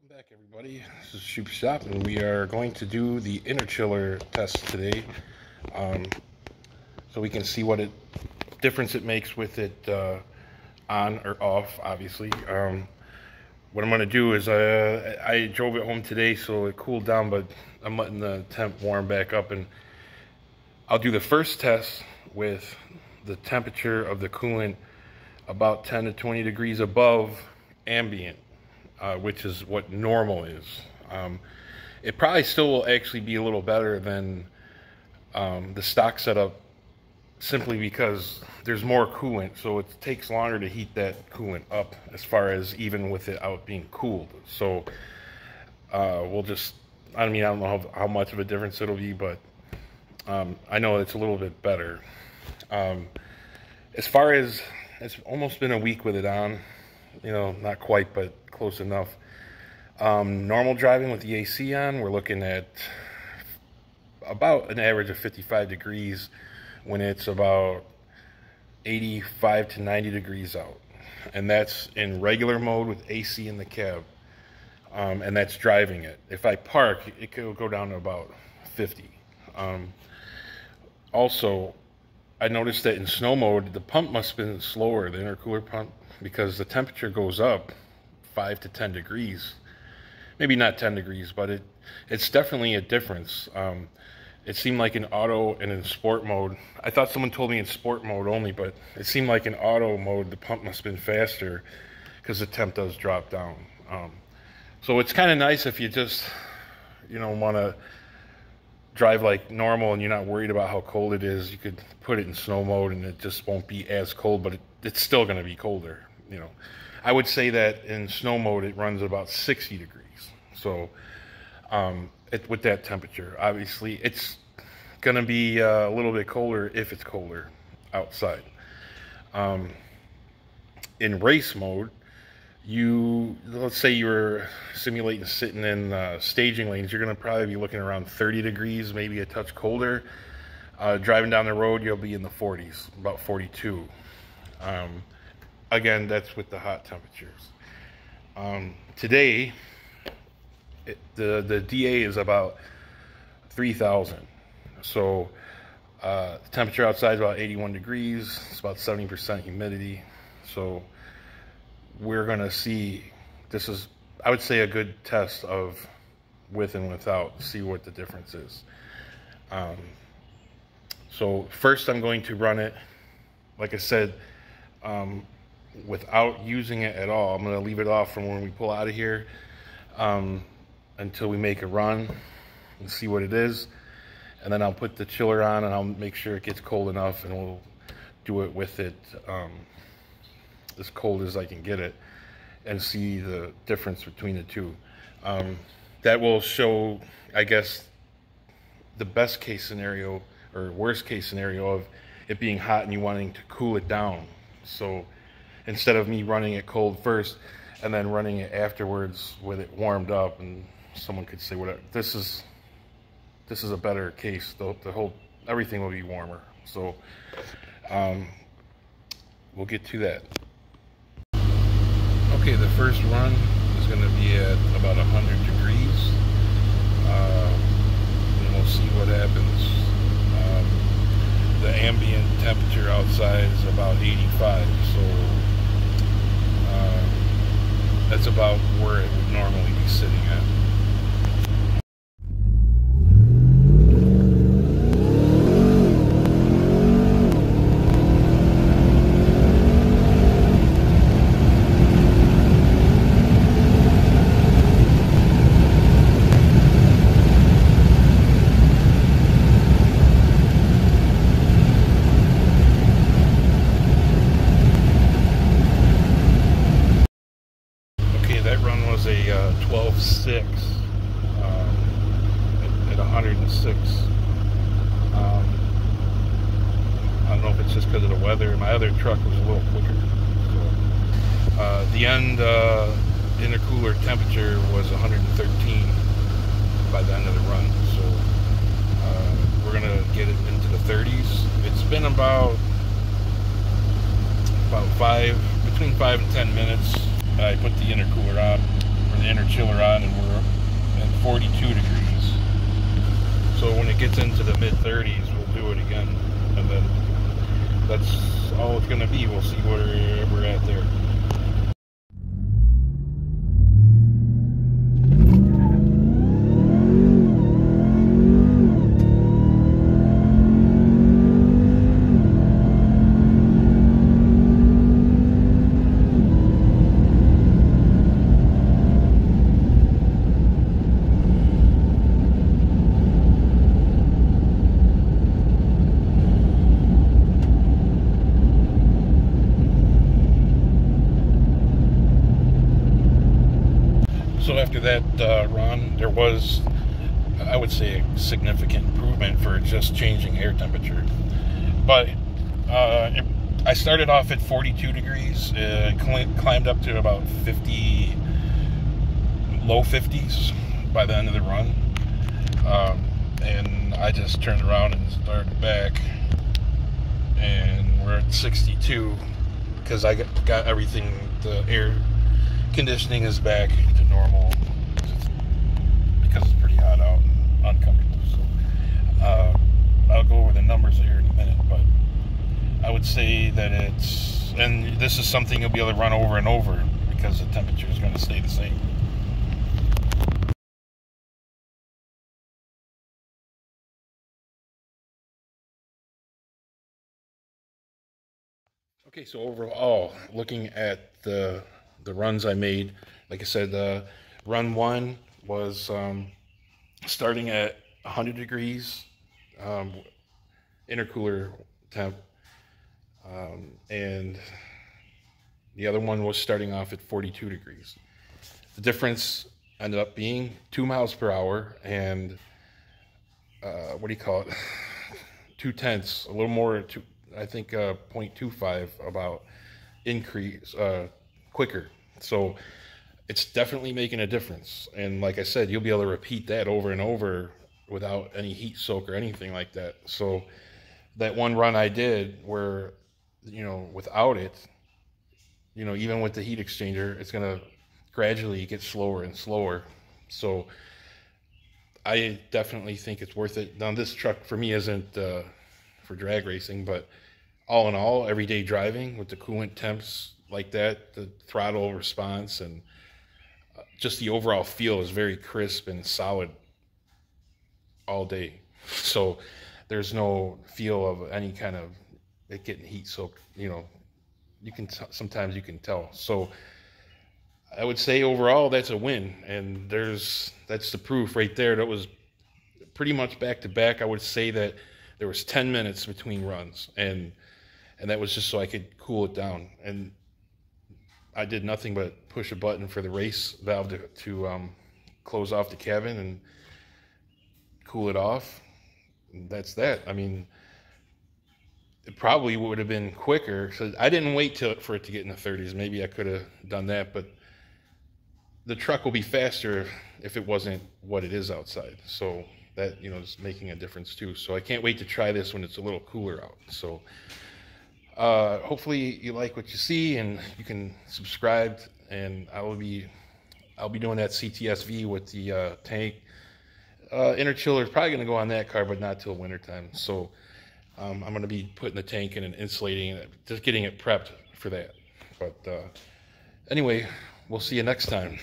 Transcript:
Welcome back everybody. This is Shoup Shop and we are going to do the interchiller test today. Um, so we can see what it difference it makes with it uh, on or off obviously. Um, what I'm going to do is uh, I drove it home today so it cooled down but I'm letting the temp warm back up and I'll do the first test with the temperature of the coolant about 10 to 20 degrees above ambient uh, which is what normal is. Um, it probably still will actually be a little better than um, the stock setup simply because there's more coolant, so it takes longer to heat that coolant up as far as even with it out being cooled. So uh, we'll just, I mean, I don't know how, how, much of a difference it'll be, but um, I know it's a little bit better. Um, as far as, it's almost been a week with it on, you know, not quite, but close enough. Um, normal driving with the AC on, we're looking at about an average of 55 degrees when it's about 85 to 90 degrees out. And that's in regular mode with AC in the cab. Um, and that's driving it. If I park, it could go down to about 50. Um, also, I noticed that in snow mode, the pump must have been slower, the intercooler pump, because the temperature goes up five to 10 degrees. Maybe not 10 degrees, but it it's definitely a difference. Um, it seemed like in auto and in sport mode, I thought someone told me in sport mode only, but it seemed like in auto mode, the pump must have been faster because the temp does drop down. Um, so it's kind of nice if you just, you know, want to drive like normal and you're not worried about how cold it is. You could put it in snow mode and it just won't be as cold, but it, it's still going to be colder, you know. I would say that in snow mode it runs about 60 degrees. So um, it, with that temperature, obviously it's going to be uh, a little bit colder if it's colder outside. Um, in race mode, you let's say you were simulating sitting in uh, staging lanes, you're going to probably be looking around 30 degrees, maybe a touch colder. Uh, driving down the road, you'll be in the 40s, about 42. Um, again, that's with the hot temperatures. Um, today, it, the the DA is about 3,000. So uh, the temperature outside is about 81 degrees. It's about 70% humidity. So we're gonna see. This is, I would say, a good test of with and without. See what the difference is. Um, so first, I'm going to run it. Like I said, um, without using it at all. I'm going to leave it off from when we pull out of here um, until we make a run and see what it is. And then I'll put the chiller on and I'll make sure it gets cold enough and we'll do it with it um, as cold as I can get it and see the difference between the two. Um, that will show, I guess, the best case scenario or worst case scenario of it being hot and you wanting to cool it down. So instead of me running it cold first and then running it afterwards with it warmed up and someone could say whatever this is this is a better case the, the whole everything will be warmer so um, we'll get to that okay the first run is going to be at about 100 degrees uh, and we'll see what happens um, the ambient temperature outside is about 85 so that's about where it would normally be sitting at. a uh, 12.6 um, at, at 106. Um, I don't know if it's just because of the weather. My other truck was a little quicker. So, uh, the end uh, intercooler temperature was 113 by the end of the run. So uh, we're gonna get it into the 30s. It's been about about five between five and ten minutes. I put the intercooler on the interchiller on and we're at 42 degrees. So when it gets into the mid 30s, we'll do it again. And then that's all it's going to be. We'll see where we're at there. So after that uh, run, there was, I would say, a significant improvement for just changing air temperature. But uh, it, I started off at 42 degrees, uh, cl- climbed up to about 50, low 50s by the end of the run. Um, and I just turned around and started back, and we're at 62 because I got, got everything, the air conditioning is back normal because it's pretty hot out and uncomfortable. So uh, I'll go over the numbers here in a minute, but I would say that it's and this is something you'll be able to run over and over because the temperature is going to stay the same. Okay, so overall, looking at the the runs I made, like I said, uh, run one was um, starting at 100 degrees um, intercooler temp, um, and the other one was starting off at 42 degrees. The difference ended up being two miles per hour and uh, what do you call it? two tenths, a little more, two, I think uh, 0.25 about increase uh, quicker. So it's definitely making a difference. And like I said, you'll be able to repeat that over and over without any heat soak or anything like that. So that one run I did where, you know, without it, you know, even with the heat exchanger, it's going to gradually get slower and slower. So I definitely think it's worth it. Now, this truck for me isn't uh, for drag racing, but all in all, everyday driving with the coolant temps like that, the throttle response, and just the overall feel is very crisp and solid all day. So there's no feel of any kind of it getting heat soaked. You know, you can t- sometimes you can tell. So I would say overall that's a win, and there's that's the proof right there. That was pretty much back to back. I would say that there was 10 minutes between runs, and and that was just so I could cool it down. And I did nothing but push a button for the race valve to, to um, close off the cabin and cool it off. That's that. I mean, it probably would have been quicker. So I didn't wait till for it to get in the 30s. Maybe I could have done that, but the truck will be faster if it wasn't what it is outside. So that you know is making a difference too. So I can't wait to try this when it's a little cooler out. So uh, hopefully you like what you see and you can subscribe. And I will be I'll be doing that CTSV with the uh, tank. Uh, interchiller is probably going to go on that car, but not till wintertime. So um, I'm going to be putting the tank in and insulating it, just getting it prepped for that. But uh, anyway, we'll see you next time.